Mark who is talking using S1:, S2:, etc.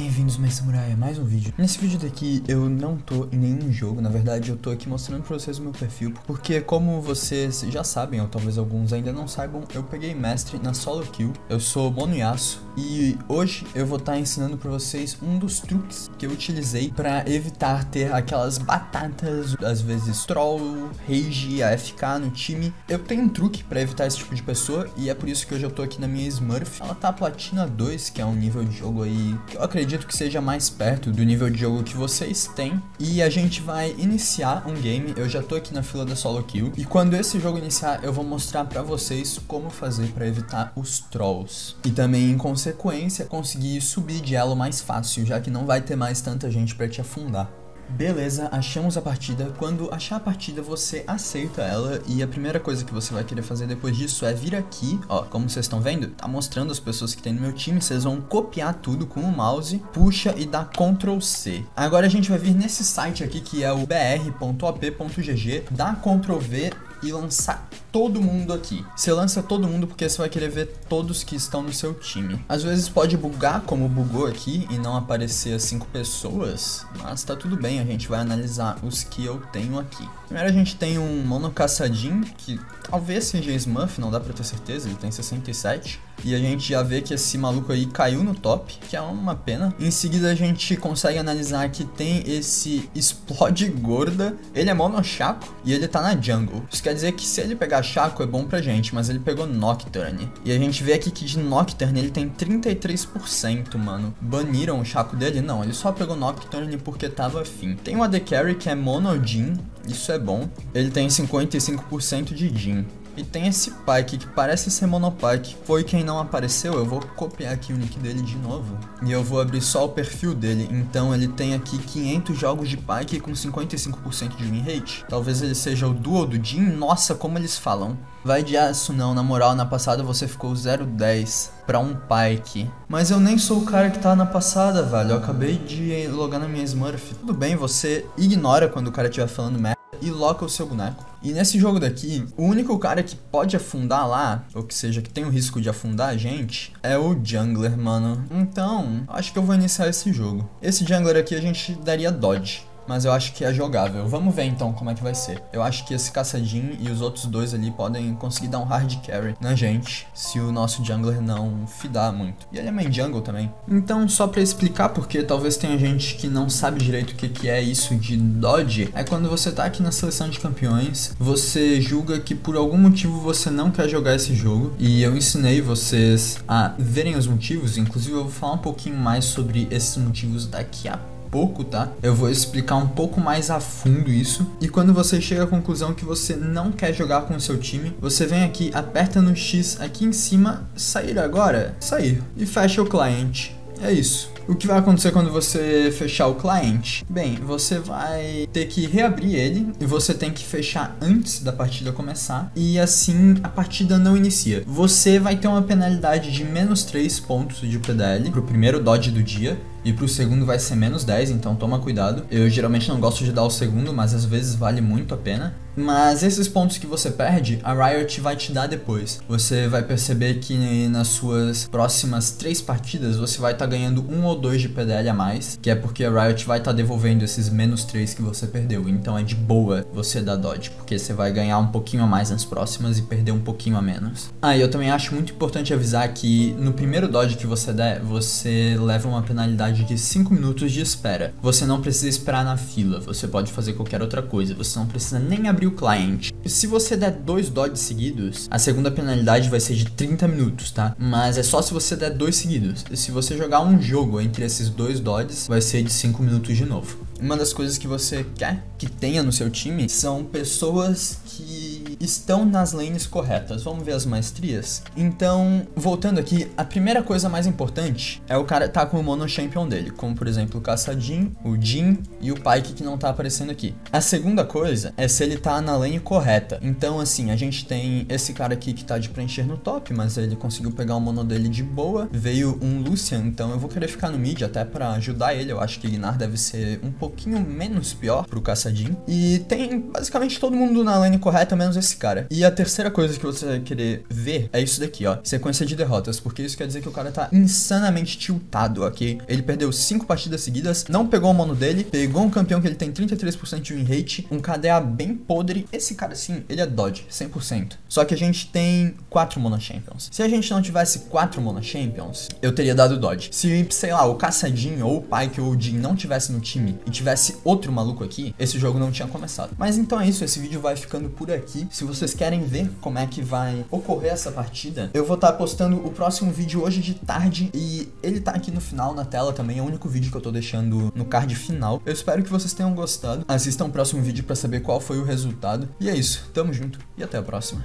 S1: Bem-vindos, mais samurai, a mais um vídeo. Nesse vídeo daqui eu não tô em nenhum jogo, na verdade eu tô aqui mostrando pra vocês o meu perfil, porque como vocês já sabem, ou talvez alguns ainda não saibam, eu peguei mestre na solo kill, eu sou Mono Yasuo, e hoje eu vou estar tá ensinando pra vocês um dos truques que eu utilizei pra evitar ter aquelas batatas, às vezes troll, rage, AFK no time. Eu tenho um truque pra evitar esse tipo de pessoa, e é por isso que hoje eu tô aqui na minha Smurf. Ela tá platina 2, que é um nível de jogo aí que eu acredito acredito que seja mais perto do nível de jogo que vocês têm. E a gente vai iniciar um game, eu já tô aqui na fila da solo kill. E quando esse jogo iniciar, eu vou mostrar pra vocês como fazer pra evitar os trolls. E também, em consequência, conseguir subir de elo mais fácil, já que não vai ter mais tanta gente pra te afundar. Beleza, achamos a partida. Quando achar a partida, você aceita ela e a primeira coisa que você vai querer fazer depois disso é vir aqui, ó, como vocês estão vendo, tá mostrando as pessoas que tem no meu time, vocês vão copiar tudo com o mouse, puxa e dá Ctrl C. Agora a gente vai vir nesse site aqui que é o br.op.gg, dá Ctrl V e lançar todo mundo aqui. Você lança todo mundo porque você vai querer ver todos que estão no seu time. Às vezes pode bugar, como bugou aqui, e não aparecer as 5 pessoas, mas tá tudo bem, a gente vai analisar os que eu tenho aqui. Primeiro a gente tem um Mono Caçadin, que talvez seja Smurf, não dá pra ter certeza, ele tem 67. E a gente já vê que esse maluco aí caiu no top, que é uma pena. Em seguida a gente consegue analisar que tem esse Explode Gorda. Ele é monochaco e ele tá na jungle. Isso quer dizer que se ele pegar chaco é bom pra gente, mas ele pegou Nocturne. E a gente vê aqui que de Nocturne ele tem 33%, mano. Baniram o chaco dele? Não, ele só pegou Nocturne porque tava afim. Tem o AD Carry que é Mono Jin, isso é bom. Ele tem 55% de Jin. E tem esse Pike que parece ser Monopike. Foi quem não apareceu, eu vou copiar aqui o nick dele de novo. E eu vou abrir só o perfil dele. Então ele tem aqui 500 jogos de Pike com 55% de win rate. Talvez ele seja o duo do Jin. Nossa, como eles falam. Vai de aço não, na moral, na passada você ficou 010 pra um Pike. Mas eu nem sou o cara que tá na passada, velho. Eu acabei de logar na minha Smurf. Tudo bem, você ignora quando o cara estiver falando merda e loca o seu boneco. E nesse jogo daqui, o único cara que pode afundar lá, ou que seja, que tem o risco de afundar a gente, é o jungler, mano. Então, acho que eu vou iniciar esse jogo. Esse jungler aqui a gente daria dodge mas eu acho que é jogável. Vamos ver então como é que vai ser. Eu acho que esse caçadinho e os outros dois ali podem conseguir dar um hard carry na gente, se o nosso jungler não fidar muito. E ele é main jungle também. Então, só pra explicar, porque talvez tenha gente que não sabe direito o que, que é isso de dodge, é quando você tá aqui na seleção de campeões, você julga que por algum motivo você não quer jogar esse jogo, e eu ensinei vocês a verem os motivos, inclusive eu vou falar um pouquinho mais sobre esses motivos daqui a pouco, tá? Eu vou explicar um pouco mais a fundo isso. E quando você chega à conclusão que você não quer jogar com o seu time, você vem aqui, aperta no X aqui em cima, sair agora, sair e fecha o cliente. É isso. O que vai acontecer quando você fechar o cliente? Bem, você vai ter que reabrir ele e você tem que fechar antes da partida começar e assim a partida não inicia. Você vai ter uma penalidade de menos 3 pontos de PDL pro primeiro dodge do dia e pro segundo vai ser menos 10, então toma cuidado. Eu geralmente não gosto de dar o segundo, mas às vezes vale muito a pena. Mas esses pontos que você perde, a Riot vai te dar depois. Você vai perceber que nas suas próximas três partidas você vai estar tá ganhando um ou dois de PDL a mais, que é porque a Riot vai estar tá devolvendo esses menos 3 que você perdeu. Então é de boa você dar dodge, porque você vai ganhar um pouquinho a mais nas próximas e perder um pouquinho a menos. Ah, e eu também acho muito importante avisar que no primeiro dodge que você der, você leva uma penalidade de 5 minutos de espera. Você não precisa esperar na fila, você pode fazer qualquer outra coisa, você não precisa nem abrir o cliente. Se você der dois dodges seguidos, a segunda penalidade vai ser de 30 minutos, tá? Mas é só se você der dois seguidos. Se você jogar um jogo entre esses dois dodges, vai ser de 5 minutos de novo. Uma das coisas que você quer que tenha no seu time são pessoas que estão nas lanes corretas. Vamos ver as maestrias? Então, voltando aqui, a primeira coisa mais importante é o cara tá com o mono champion dele, como por exemplo o Caçadin, o Jin e o Pyke que não tá aparecendo aqui. A segunda coisa é se ele tá na lane correta. Então, assim, a gente tem esse cara aqui que tá de preencher no top, mas ele conseguiu pegar o mono dele de boa. Veio um Lucian, então eu vou querer ficar no mid até para ajudar ele. Eu acho que Ignar deve ser um pouquinho menos pior pro Caçadin. E tem basicamente todo mundo na lane correta, menos esse esse cara. E a terceira coisa que você vai querer ver é isso daqui, ó. Sequência de derrotas, porque isso quer dizer que o cara tá insanamente tiltado, ok? Ele perdeu cinco partidas seguidas, não pegou o mono dele, pegou um campeão que ele tem 33% de win rate, um KDA bem podre. Esse cara, sim, ele é dodge, 100%. Só que a gente tem quatro mono champions. Se a gente não tivesse quatro mono champions, eu teria dado dodge. Se, sei lá, o Caçadinho ou o Pike ou o Jin não tivesse no time e tivesse outro maluco aqui, esse jogo não tinha começado. Mas então é isso, esse vídeo vai ficando por aqui. Se vocês querem ver como é que vai ocorrer essa partida, eu vou estar tá postando o próximo vídeo hoje de tarde e ele tá aqui no final na tela também, é o único vídeo que eu tô deixando no card final. Eu espero que vocês tenham gostado. Assistam o próximo vídeo para saber qual foi o resultado. E é isso, tamo junto e até a próxima.